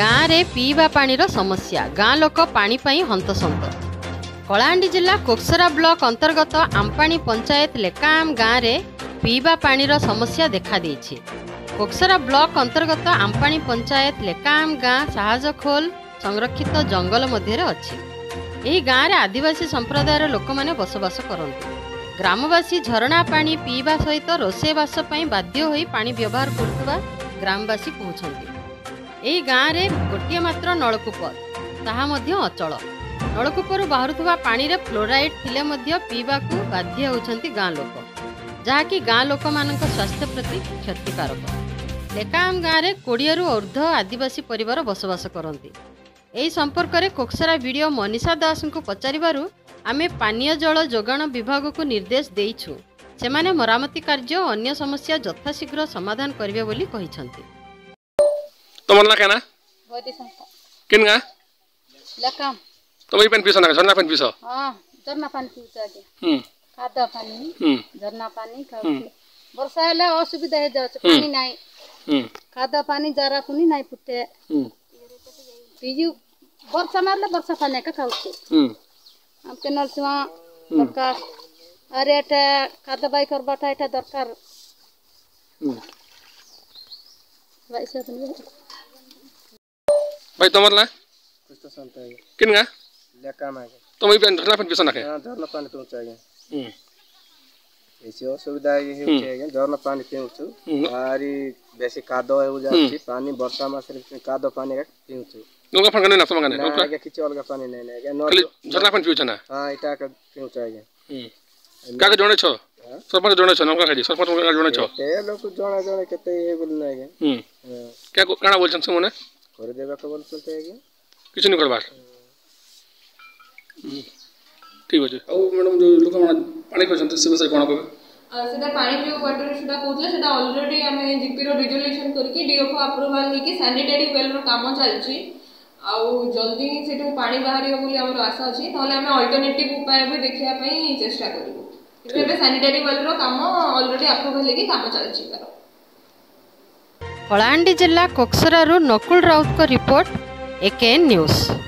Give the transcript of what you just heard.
ଗାଁରେ ପିଇବା ପାଣିର ସମସ୍ୟା। ଗାଁ ଲୋକ ପାଣି ପାଇଁ ହନ୍ତସନ୍ତ। କଳାହାଣ୍ଡି ଜିଲ୍ଲା କୋକସରା ବ୍ଲକ ଅନ୍ତର୍ଗତ ଆମ୍ପାଣି ପଞ୍ଚାୟତ ଲେକାଆମ ଗାଁରେ ପିଇବା ପାଣିର ସମସ୍ୟା ଦେଖାଦେଇଛି କୋକସରା ବ୍ଲକ ଅନ୍ତର୍ଗତ ଆମ୍ପାଣି ପଞ୍ଚାୟତ ଲେକାଆମ ଗାଁ ସାହାଜଖୋଲ ସଂରକ୍ଷିତ ଜଙ୍ଗଲ ମଧ୍ୟରେ ଅଛି। ଏହି ଗାଁରେ ଆଦିବାସୀ ସମ୍ପ୍ରଦାୟର ଲୋକମାନେ ବସବାସ କରନ୍ତି। ଗ୍ରାମବାସୀ ଝରଣା ପାଣି ପିଇବା ସହିତ ରୋଷେଇବାସ ପାଇଁ ବାଧ୍ୟ ହୋଇ ପାଣି ବ୍ୟବହାର କରୁଥିବା ଗ୍ରାମବାସୀ କହୁଛନ୍ତି। ଏହି ଗାଁରେ ଗୋଟିଏ ମାତ୍ର ନଳକୂପ ତାହା ମଧ୍ୟ ଅଚଳ। ନଳକୂପରୁ ବାହାରୁଥିବା ପାଣିରେ ଫ୍ଲୋରାଇଡ୍ ଥିଲେ ମଧ୍ୟ ପିଇବାକୁ ବାଧ୍ୟ ହେଉଛନ୍ତି ଗାଁ ଲୋକ ଯାହାକି ଗାଁ ଲୋକମାନଙ୍କ ସ୍ୱାସ୍ଥ୍ୟ ପ୍ରତି କ୍ଷତିକାରକ। ଲେକାଆମ ଗାଁରେ କୋଡ଼ିଏରୁ ଉର୍ଦ୍ଧ୍ୱ ଆଦିବାସୀ ପରିବାର ବସବାସ କରନ୍ତି। ଏହି ସମ୍ପର୍କରେ କୋକସରା ବିଡ଼ିଓ ମନୀଷା ଦାସଙ୍କୁ ପଚାରିବାରୁ ଆମେ ପାନୀୟ ଜଳ ଯୋଗାଣ ବିଭାଗକୁ ନିର୍ଦ୍ଦେଶ ଦେଇଛୁ। ସେମାନେ ମରାମତି କାର୍ଯ୍ୟ ଅନ୍ୟ ସମସ୍ୟା ଯଥାଶୀଘ୍ର ସମାଧାନ କରିବେ ବୋଲି କହିଛନ୍ତି। তোমার না কেনা কিন গা লকাম তুমি পেন পিছো না ঝর্ণা পেন পিছো হ্যাঁ ঝর্ণা পানি পিছো আগে হুম কাদা পানি হুম ঝর্ণা পানি বর্ষা হলে অসুবিধা হয়ে যাচ্ছে পানি নাই হুম কাদা পানি যারা কুনি নাই পুটে হুম পিজু বর্ষা মারলে বর্ষা পানি কা খাউছে হুম আমকে নলসিমা দরকার আরে এটা কাদা বাই করবাটা এটা দরকার হুম ভাই সাহেব भाई तो मतलब कुछ तो है किन गा ले काम आ गया तो वही पे धरना पे बेसन रखे हाँ धरना पानी पे चाहिए हम्म. ऐसी असुविधा यही हो चाहिए झरना पानी पीऊँ छु भारी बेसी कादो है हो जाती पानी वर्षा में सिर्फ़ कादो पानी का पीऊँ छु नोगा फन करने ना समगाने ना के किछ वाला पानी नै नै क्या खाली झरना पानी पीऊँ छना हाँ इटा का पीऊँ चाहिए हम हम्म. का के जोड़े छो? सरपंच जोड़े छ नोका खाली. सरपंच जोड़े छ. ए लोग जोड़े जोड़े केते ये बोल नहीं हम हम्म. क्या काना बोल छन सुमने সে মনে କରିଦେବାକୁ ବୋଲୁଛନ୍ତି ଆଜ୍ଞା কিছু নি করবার ঠিক আছে ଆଉ ମ୍ୟାଡ଼ାମ୍ ଯେଉଁ ଲୋକମାନେ ପାଣି କହିଛନ୍ତି ସେ ବିଷୟରେ କ'ଣ କହିବେ ଆଉ ସେଟା ପାଣି ଯୋଉ ୱାଟର ସେଟା କହୁଥିଲେ ସେଟା ଅଲରେଡି ଆମେ ଜିପିର ରିଜଲ୍ୟୁସନ କରିକି ଡିଓଫ ଆପ୍ରୁଭାଲ ହେଇକି ସାନିଟାରୀ ୱେଲ୍ର କାମ ଚାଲିଛି ଆଉ ଜଲ୍ଦି ହିଁ ସେଠୁ ପାଣି ବାହାରିବ ବୋଲି ଆମର ଆଶା ଅଛି ନହେଲେ ଆମେ ଅଲ୍ଟରନେଟିଭ ଉପାୟ ବି ଦେଖିବା ପାଇଁ ଚେଷ୍ଟା କରିବୁ କିନ୍ତୁ ଏବେ ସାନିଟାରୀ ୱେଲ୍ର କାମ ଅଲରେଡି ଆପ୍ରୁଭାଲ ହେଇକି କାମ ଚାଲିଛି ତାର କଳାହାଣ୍ଡି ଜିଲ୍ଲା କୋକସରାରୁ ନକୁଳ ରାଉତଙ୍କ ରିପୋର୍ଟ ଏକେଏନ୍ ନ୍ୟୁଜ୍।